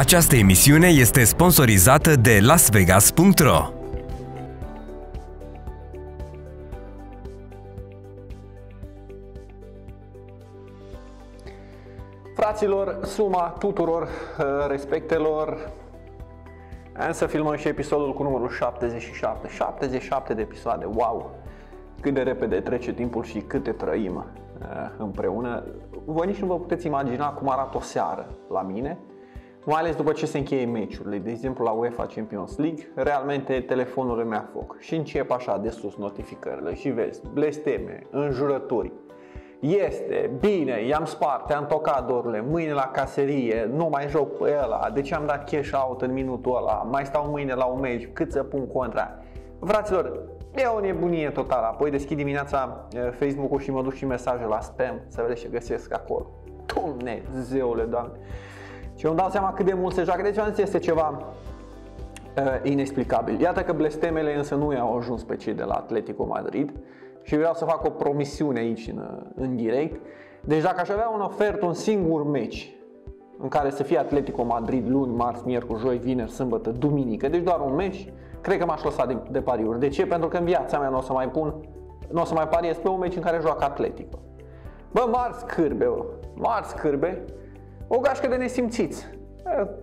Această emisiune este sponsorizată de lasvegas.ro Fraților, suma tuturor uh, respectelor Am să filmăm și episodul cu numărul 77 77 de episoade, wow! Cât de repede trece timpul și câte trăim uh, împreună. Voi nici nu vă puteți imagina cum arată o seară la mine mai ales după ce se încheie meciurile, de exemplu la UEFA Champions League, realmente telefonul îmi ia foc și încep așa de sus notificările și vezi blesteme, înjurături, este, bine, i-am spart, am tocat dorurile, mâine la caserie, nu mai joc pe ăla, de ce am dat cash out în minutul ăla, mai stau mâine la un meci, cât să pun contra. Fraților, e o nebunie totală. Apoi deschid dimineața eh, Facebook-ul și mă duc și mesaje la spam să vedeți ce găsesc acolo. Dumnezeule, Doamne! Și eu îmi dau seama cât de mult se joacă. Deci am zis, este ceva uh, inexplicabil. Iată că blestemele însă nu i-au ajuns pe cei de la Atletico Madrid și vreau să fac o promisiune aici în, în direct. Deci dacă aș avea un ofert, un singur meci în care să fie Atletico Madrid luni, marți, miercuri, joi, vineri, sâmbătă, duminică, deci doar un meci, cred că m-aș lăsa de, de pariuri. De ce? Pentru că în viața mea nu o să mai pun, nu o să mai pariez pe un meci în care joacă Atletico. Bă, Mars cârbe, bă. Mars cârbe. O gașcă de nesimțiți.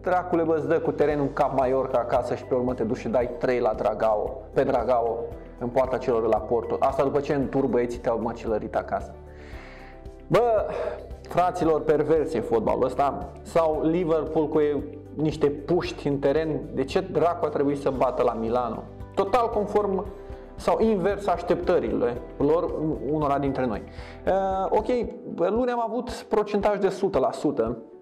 Dracule, bă, îți dă cu terenul în cap Mallorca acasă și pe urmă te duci și dai 3 la Dragao, pe Dragao, în poarta celor de la Porto. Asta după ce în tur băieții te-au măcelărit acasă. Bă, fraților, perversie fotbalul ăsta. Sau Liverpool cu niște puști în teren. De ce dracu a trebuit să bată la Milano? Total conform sau invers așteptările lor unora dintre noi. Uh, ok, luni am avut procentaj de 100%,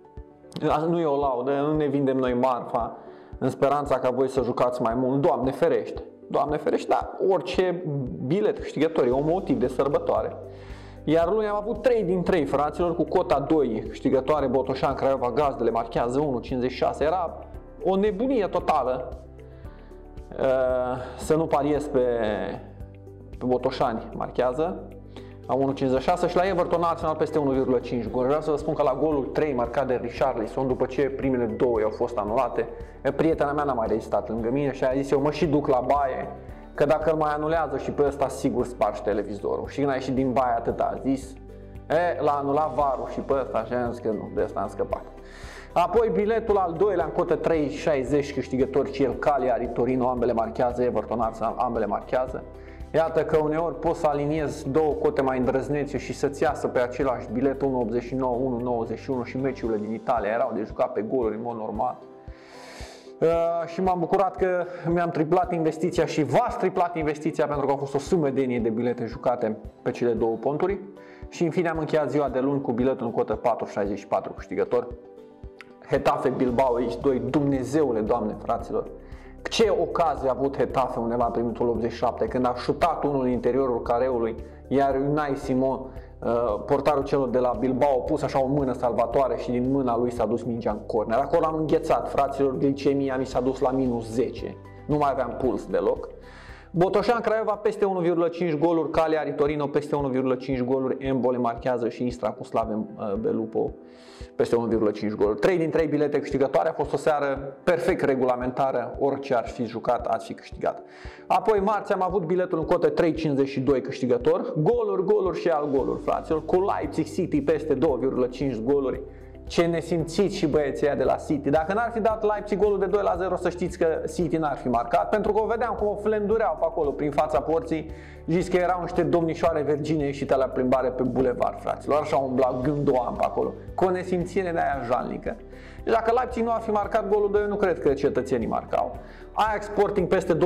nu e o laudă, nu ne vindem noi marfa în speranța ca voi să jucați mai mult. Doamne ferește! Doamne ferește, da, orice bilet câștigător e un motiv de sărbătoare. Iar luni am avut 3 din 3 fraților cu cota 2 câștigătoare, Botoșan, Craiova, Gazdele, marchează 1,56. Era o nebunie totală uh, să nu pariez pe, pe Botoșani, marchează la 1.56 și la Everton Arsenal peste 1,5 gol. Vreau să vă spun că la golul 3 marcat de Richarlison, după ce primele două au fost anulate, prietena mea n-a mai rezistat lângă mine și a zis eu mă și duc la baie, că dacă îl mai anulează și pe ăsta sigur spargi televizorul. Și când a ieșit din baie atât a zis, e, l-a anulat varul și pe ăsta și am zis că nu, de asta am scăpat. Apoi biletul al doilea în cotă 3,60 câștigător Ciel Cagliari, Torino, ambele marchează, Everton Arsenal, ambele marchează. Iată că uneori poți să aliniezi două cote mai îndrăznețe și să-ți iasă pe același bilet 1.89, 1.91 și meciurile din Italia erau de jucat pe goluri în mod normal. Uh, și m-am bucurat că mi-am triplat investiția și v-ați triplat investiția pentru că au fost o sumă de de bilete jucate pe cele două ponturi. Și în fine am încheiat ziua de luni cu biletul în cotă 4.64 câștigător. Hetafe Bilbao aici, doi Dumnezeule, Doamne, fraților. Ce ocazie a avut Hetafe undeva în minutul 87 când a șutat unul în interiorul careului, iar Unai Simon, uh, portarul celor de la Bilbao, a pus așa o mână salvatoare și din mâna lui s-a dus mingea în corner. Acolo am înghețat, fraților, glicemia mi s-a dus la minus 10. Nu mai aveam puls deloc. Botoșan Craiova peste 1,5 goluri, Cagliari Torino peste 1,5 goluri, Embole marchează și Istra cu Slave uh, Belupo peste 1,5 goluri. 3 din 3 bilete câștigătoare, a fost o seară perfect regulamentară, orice ar fi jucat, ați fi câștigat. Apoi marți am avut biletul în cote 3,52 câștigător, goluri, goluri și al goluri, fraților, cu Leipzig City peste 2,5 goluri, ce nesimțiți și băieții de la City. Dacă n-ar fi dat Leipzig golul de 2 la 0, să știți că City n-ar fi marcat, pentru că o vedeam cum o flendureau pe acolo prin fața porții. Zis că erau niște domnișoare vergine ieșite la plimbare pe bulevard, fraților. Așa umbla gândoam pe acolo, cu o nesimțire de aia jalnică. Deci dacă Leipzig nu ar fi marcat golul 2, nu cred că cetățenii marcau. Ajax Sporting peste 2,5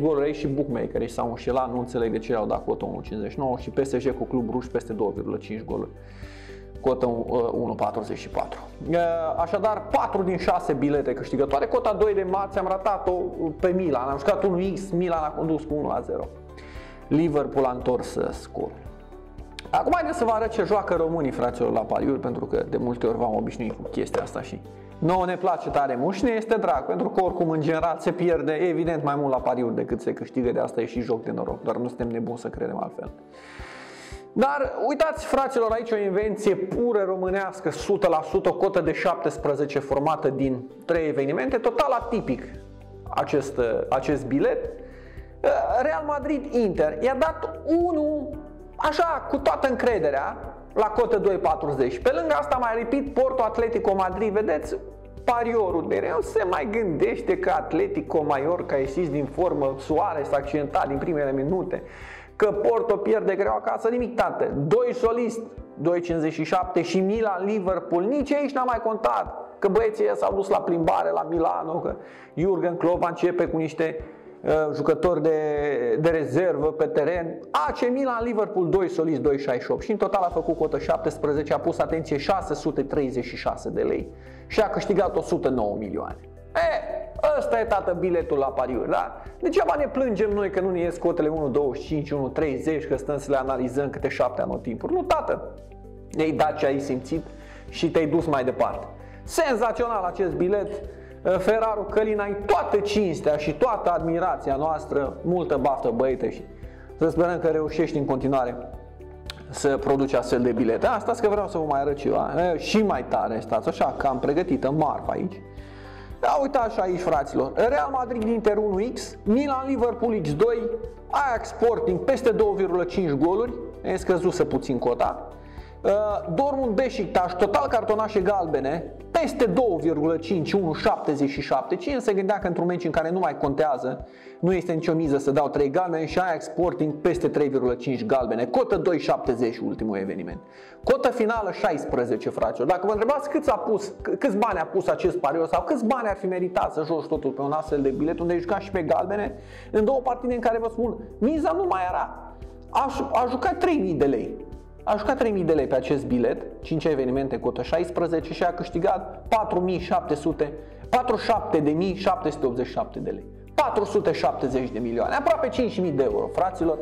goluri aici și bookmakerii s-au înșelat, nu înțeleg de ce au dat cotă 1,59 și PSG cu Club Ruș peste 2,5 goluri cotă 1.44. Uh, așadar, 4 din 6 bilete câștigătoare, cota 2 de marți am ratat-o pe Milan, am jucat 1x, Milan a condus cu 1 la 0. Liverpool a întors uh, scor. Acum haideți să vă arăt ce joacă românii, fraților, la pariuri, pentru că de multe ori v-am obișnuit cu chestia asta și nouă ne place tare mult și ne este drag, pentru că oricum în general se pierde evident mai mult la pariuri decât se câștigă, de asta e și joc de noroc, doar nu suntem nebuni să credem altfel. Dar uitați, fraților, aici o invenție pură românească, 100%, o cotă de 17 formată din 3 evenimente, total atipic acest, acest bilet. Real Madrid-Inter i-a dat unul așa, cu toată încrederea, la cotă 2.40. Pe lângă asta mai repeat Porto Atletico Madrid, vedeți, pariorul mereu se mai gândește că Atletico Mallorca ieșiți din formă, Soare s-a accidentat din primele minute, că Porto pierde greu acasă, nimic tată. Doi solist, 2.57 și Milan Liverpool, nici aici n-a mai contat. Că băieții s-au dus la plimbare la Milano, că Jurgen Klopp începe cu niște uh, jucători de, de rezervă pe teren. AC Milan Liverpool 2 solist 2.68 și în total a făcut cotă 17, a pus atenție 636 de lei și a câștigat 109 milioane. E, ăsta e tată biletul la pariuri, da? Degeaba ne plângem noi că nu ne ies cotele 1.25, 1.30, că stăm să le analizăm câte șapte anotimpuri. Nu, tată! Ne-ai dat ce ai simțit și te-ai dus mai departe. Senzațional acest bilet, Ferraru Călin, ai toată cinstea și toată admirația noastră, multă baftă băiete și să sperăm că reușești în continuare să produci astfel de bilete. Asta că vreau să vă mai arăt ceva. Și mai tare stați așa, că am pregătită marfa aici. Da, uitați așa aici, fraților. Real Madrid Inter 1X, Milan Liverpool X2, Ajax Sporting peste 2,5 goluri, e scăzusă puțin cota. Uh, Dortmund Beşiktaş, total cartonașe galbene, peste 2,5, 1,77. Cine se gândea că într-un meci în care nu mai contează, nu este nicio miză să dau 3 galbene și Ajax Sporting peste 3,5 galbene. Cotă 2,70 ultimul eveniment. Cotă finală 16, fraților. Dacă vă întrebați câți, a pus, câți bani a pus acest pariu sau câți bani ar fi meritat să joci totul pe un astfel de bilet unde ai jucat și pe galbene, în două partide în care vă spun, miza nu mai era. A, a jucat 3000 de lei aș jucat 3.000 de lei pe acest bilet, 5 evenimente cotă 16 și a câștigat 4.700, 47.787 de lei. 470 de milioane, aproape 5.000 de euro, fraților,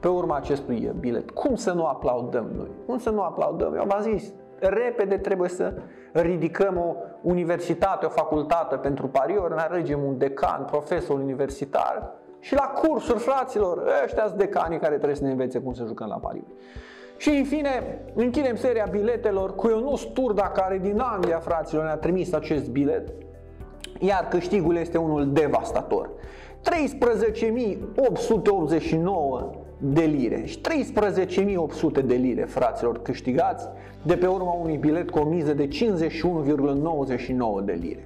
pe urma acestui bilet. Cum să nu aplaudăm noi? Cum să nu aplaudăm? Eu v-am zis, repede trebuie să ridicăm o universitate, o facultate pentru pariuri, ne alegem un decan, profesor universitar și la cursuri, fraților, ăștia sunt decanii care trebuie să ne învețe cum să jucăm la pariuri. Și în fine, închidem seria biletelor cu Ionus Turda, care din Anglia, fraților, ne-a trimis acest bilet. Iar câștigul este unul devastator. 13.889 de lire și 13.800 de lire, fraților, câștigați de pe urma unui bilet cu o miză de 51,99 de lire.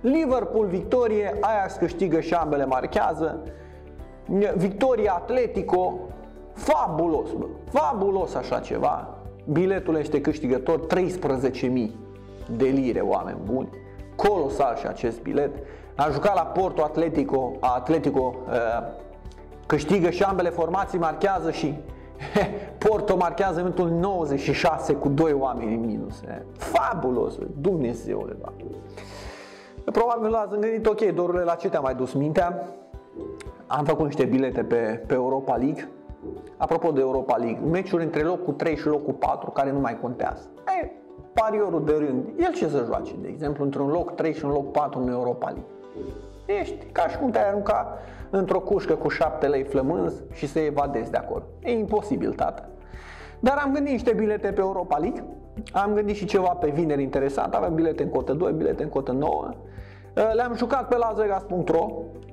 Liverpool victorie, Ajax câștigă și ambele marchează. Victoria Atletico, Fabulos, bă. Fabulos așa ceva. Biletul este câștigător 13.000 de lire, oameni buni. Colosal și acest bilet. A jucat la Porto Atletico, Atletico uh, câștigă și ambele formații, marchează și Porto marchează în minutul 96 cu doi oameni în minus. Eh. Fabulos, Dumnezeule, da. Probabil l-ați gândit, ok, dorurile, la ce te-a mai dus mintea? Am făcut niște bilete pe, pe Europa League Apropo de Europa League, meciuri între locul 3 și locul 4 care nu mai contează. E, pariorul de rând, el ce să joace, de exemplu, într-un loc 3 și un loc 4 în Europa League? Ești ca și cum te-ai arunca într-o cușcă cu 7 lei flămânzi și să evadezi de acolo. E imposibil, tată. Dar am gândit niște bilete pe Europa League, am gândit și ceva pe vineri interesant, avem bilete în cotă 2, bilete în cotă 9. Le-am jucat pe lazegas.ro, Uh,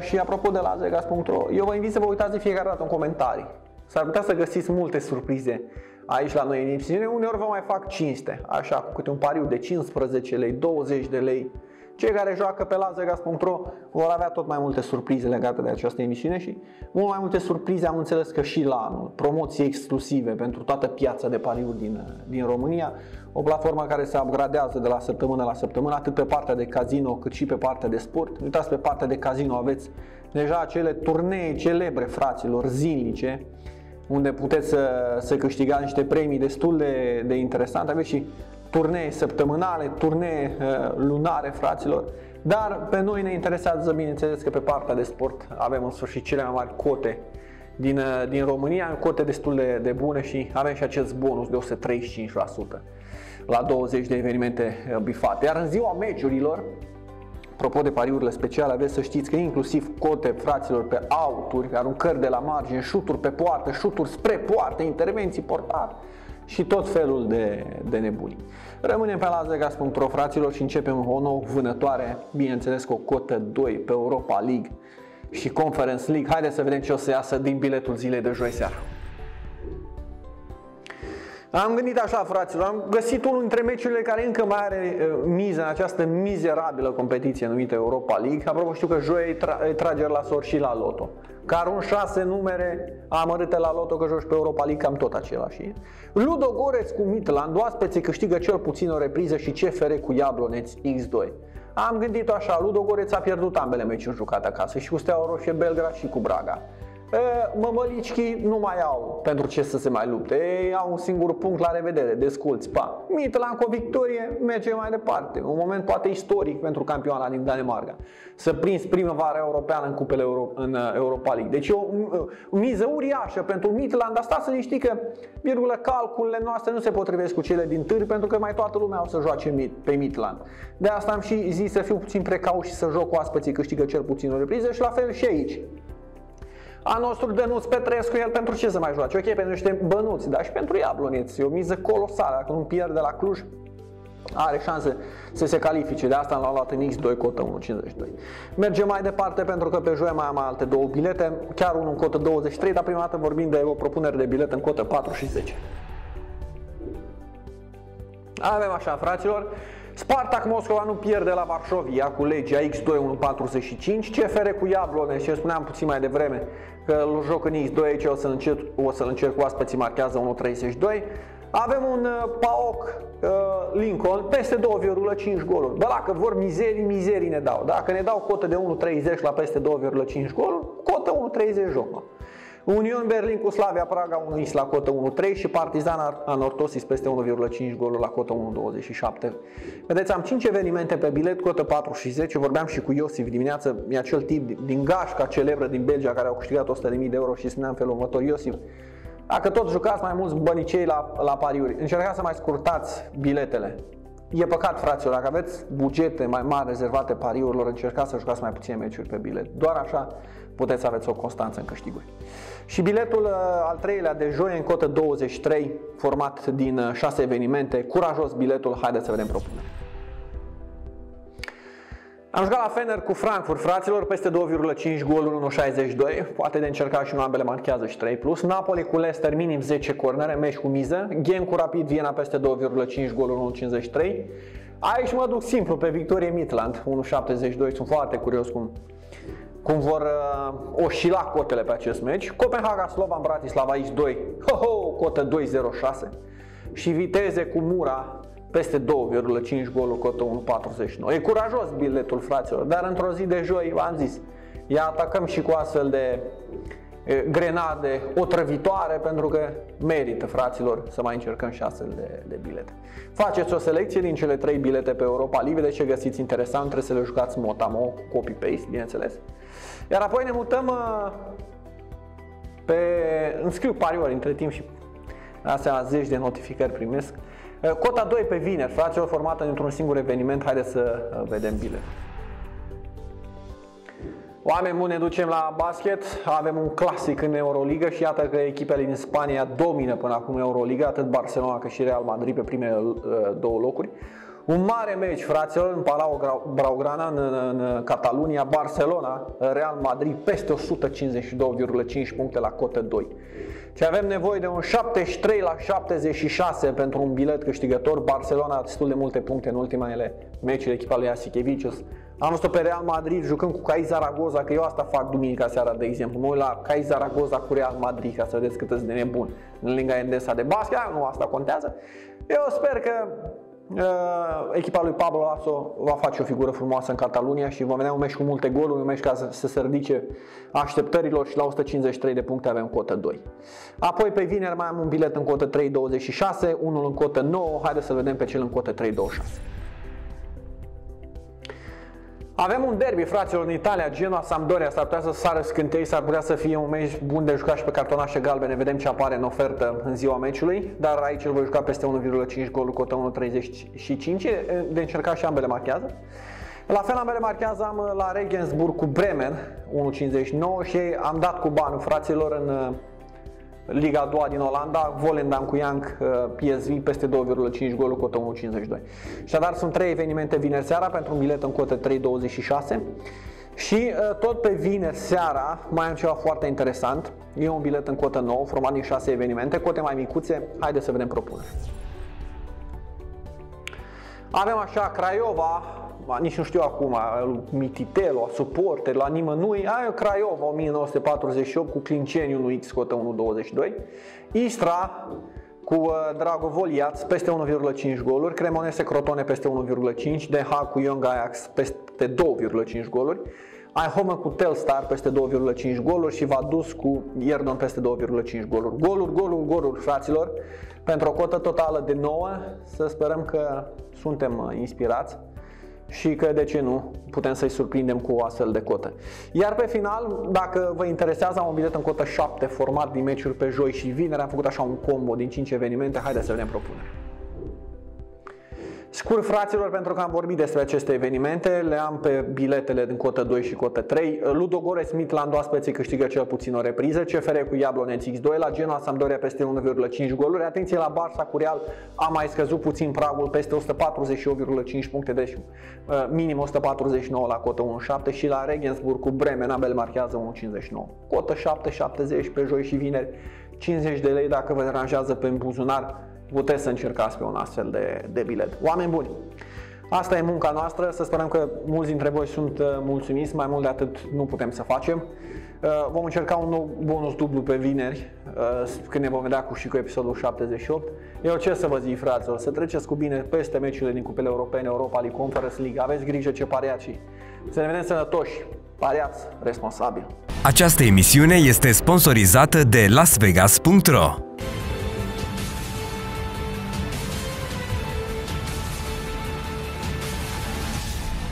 și apropo de la zegas.ro, eu vă invit să vă uitați de fiecare dată în comentarii. S-ar putea să găsiți multe surprize aici la noi în emisiune. Uneori vă mai fac cinste, așa, cu câte un pariu de 15 lei, 20 de lei, cei care joacă pe lazegas.ro vor avea tot mai multe surprize legate de această emisiune și mult mai multe surprize am înțeles că și la anul. Promoții exclusive pentru toată piața de pariuri din, din România. O platformă care se upgradează de la săptămână la săptămână, atât pe partea de casino cât și pe partea de sport. Uitați, pe partea de casino aveți deja acele turnee celebre, fraților, zilnice, unde puteți să, să câștigați niște premii destul de, de interesante. Aveți și turnee săptămânale, turnee uh, lunare, fraților. Dar pe noi ne interesează, bineînțeles, că pe partea de sport avem în sfârșit cele mai mari cote din, uh, din România, cote destul de, de bune și avem și acest bonus de 135% la 20 de evenimente uh, bifate. Iar în ziua meciurilor, Apropo de pariurile speciale, aveți să știți că inclusiv cote fraților pe auturi, aruncări de la margine, șuturi pe poartă, șuturi spre poartă, intervenții portar și tot felul de, de nebuni. Rămânem pe lazvegas.ro fraților și începem o nouă vânătoare, bineînțeles cu o cotă 2 pe Europa League și Conference League. Haideți să vedem ce o să iasă din biletul zilei de joi seara. Am gândit așa, fraților, am găsit unul dintre meciurile care încă mai are uh, miză în această mizerabilă competiție numită Europa League. Apropo, știu că joi e, tra- e trageri la sor și la loto. Care un șase numere amărâte la loto că joci pe Europa League, cam tot același. Ludo Goreț cu Midland, oaspeții câștigă cel puțin o repriză și CFR cu Jablonec X2. Am gândit așa, Ludo Goreț a pierdut ambele meciuri jucate acasă și cu Steaua Roșie Belgrad și cu Braga mămălicii nu mai au pentru ce să se mai lupte. Ei au un singur punct la revedere, desculți, pa. Midland cu o victorie merge mai departe. Un moment poate istoric pentru campioana din Danemarca. Să prins primăvara europeană în cupele Euro- în uh, Europa League. Deci o, o miză uriașă pentru Midland, dar stați să ne că virgulă, calculele noastre nu se potrivesc cu cele din târi pentru că mai toată lumea o să joace pe Midland. De asta am și zis să fiu puțin precaut și să joc cu aspății câștigă cel puțin o repriză și la fel și aici. A nostru Dănuț Petrescu, el pentru ce să mai joace? Ok, pentru niște bănuți, dar și pentru Iabloneț. E o miză colosală. Dacă nu pierde la Cluj, are șanse să se califice. De asta l-am luat în X2 cotă 1.52. Mergem mai departe pentru că pe joi mai am alte două bilete, chiar unul în cotă 23, dar prima dată vorbim de o propunere de bilet în cotă 4 și 10. Avem așa, fraților, Spartak Moscova nu pierde la Varșovia cu legea X2 1.45, CFR cu Iablone, și spuneam puțin mai devreme că îl joc în X2 aici o să încerc, o să încerc cu aspeții marchează 1.32. Avem un uh, PAOK uh, Lincoln peste 2,5 goluri. Bă, dacă vor mizerii, mizerii ne dau. Dacă ne dau cotă de 1.30 la peste 2,5 goluri, cotă 1.30 joc. Union Berlin cu Slavia Praga 1 la cotă 1.3 și Partizan Anortosis peste 1,5 goluri la cotă 1.27. Vedeți, am 5 evenimente pe bilet, cotă 4 și 10. Vorbeam și cu Iosif dimineață, e acel tip din gașca celebră din Belgia care au câștigat 100.000 de euro și spuneam felul următor, Iosif, dacă tot jucați mai mulți bănicei la, la pariuri, încercați să mai scurtați biletele. E păcat, fraților, dacă aveți bugete mai mari rezervate pariurilor, încercați să jucați mai puține meciuri pe bilet. Doar așa puteți să aveți o constanță în câștiguri. Și biletul uh, al treilea de joi în cotă 23, format din 6 uh, evenimente. Curajos biletul, haideți să vedem propunerea. Am jucat la Fener cu Frankfurt, fraților, peste 2,5 goluri, 1,62. Poate de încercat și nu ambele marchează și 3+. Plus. Napoli cu Leicester, minim 10 cornere, meci cu miză. Gen cu Rapid Viena peste 2,5 goluri, 1,53. Aici mă duc simplu pe victorie Midland, 1,72. Sunt foarte curios cum cum vor uh, oșila cotele pe acest meci. Copenhaga, Slovan, Bratislava X2, ho, ho, cotă 2.06 și viteze cu Mura peste 2,5 goluri, cotă 1,49. E curajos biletul fraților, dar într-o zi de joi, v-am zis, ia atacăm și cu astfel de grenade otrăvitoare pentru că merită, fraților, să mai încercăm și astfel de, de bilete. Faceți o selecție din cele trei bilete pe Europa League, de ce găsiți interesant, trebuie să le jucați motamo, copy-paste, bineînțeles. Iar apoi ne mutăm uh, pe... înscriu pariuri între timp și astea zeci de notificări primesc. Uh, cota 2 pe vineri, fraților, formată dintr-un singur eveniment, haideți să uh, vedem bilet. Oameni buni, ne ducem la basket, avem un clasic în Euroliga și iată că echipele din Spania domină până acum Euroliga, atât Barcelona cât și Real Madrid pe primele două locuri. Un mare meci, fraților, în Palau Braugrana, în, în, în Catalunia, Barcelona, Real Madrid, peste 152,5 puncte la cotă 2. Și avem nevoie de un 73 la 76 pentru un bilet câștigător. Barcelona a destul de multe puncte în ultimele meciuri echipa lui Asikevicius. Am văzut pe Real Madrid jucând cu Cai Zaragoza, că eu asta fac duminica seara, de exemplu. Mă uit la Cai Zaragoza cu Real Madrid, ca să vedeți cât de nebun în Liga Endesa de basket, nu asta contează. Eu sper că Uh, echipa lui Pablo Lasso va face o figură frumoasă în Catalunia și vom vedea un meci cu multe goluri, un meci ca să, să se ridice așteptărilor și la 153 de puncte avem cotă 2. Apoi pe vineri mai am un bilet în cotă 3.26, unul în cotă 9, haideți să vedem pe cel în cotă 3.26. Avem un derby, fraților, în Italia, Genoa, Sampdoria, s-ar putea să sară scântei, s-ar putea să fie un meci bun de jucat și pe cartonașe galbene, vedem ce apare în ofertă în ziua meciului, dar aici îl voi juca peste 1,5 goluri, cotă 1,35, de încercat și ambele marchează. La fel ambele marchează am la Regensburg cu Bremen 1.59 și am dat cu banul fraților în uh, Liga a doua din Olanda, Volendam cu Young PSV peste 2,5 goluri, cotă 1,52. Și dar sunt trei evenimente vineri seara pentru un bilet în cotă 3,26. Și uh, tot pe vineri seara mai am ceva foarte interesant. E un bilet în cotă nou, format din 6 evenimente, cote mai micuțe. Haideți să vedem propuneri. Avem așa Craiova, nici nu știu acum, Mititelo, suporter, la nimănui, ai Craiova 1948 cu Clinceni 1X cotă 1.22, Istra cu uh, Dragovol Iaț peste 1,5 goluri, Cremonese Crotone peste 1,5, DH cu Young Ajax peste 2,5 goluri, ai Home cu Telstar peste 2,5 goluri. Și Vadus cu Ierdon peste 2,5 goluri. Goluri, goluri, goluri, fraților, pentru o cotă totală de 9, să sperăm că suntem uh, inspirați și că, de ce nu, putem să-i surprindem cu o astfel de cotă. Iar pe final, dacă vă interesează, am un bilet în cotă 7 format din meciuri pe joi și vineri. Am făcut așa un combo din 5 evenimente. Haideți să vedem propunerea. Scurt, fraților, pentru că am vorbit despre aceste evenimente, le am pe biletele din cotă 2 și cotă 3. Ludogorets Midland Oaspeții câștigă cel puțin o repriză, CFR cu Jablonec X2, la Genoa Sampdoria peste 1,5 goluri. Atenție la Barça cu Real, a mai scăzut puțin pragul peste 148,5 puncte, deci uh, minim 149 la cotă 1,7 și la Regensburg cu Bremen, Abel marchează 1,59. Cotă 7,70 pe joi și vineri, 50 de lei dacă vă deranjează pe buzunar puteți să încercați pe un astfel de, de bilet. Oameni buni! Asta e munca noastră, să sperăm că mulți dintre voi sunt uh, mulțumiți, mai mult de atât nu putem să facem. Uh, vom încerca un nou bonus dublu pe vineri, uh, când ne vom vedea cu și cu episodul 78. Eu ce să vă zic, fraților, să treceți cu bine peste meciurile din cupele europene, Europa League, Conference League, aveți grijă ce pariați și să ne vedem sănătoși, pariați responsabil. Această emisiune este sponsorizată de lasvegas.ro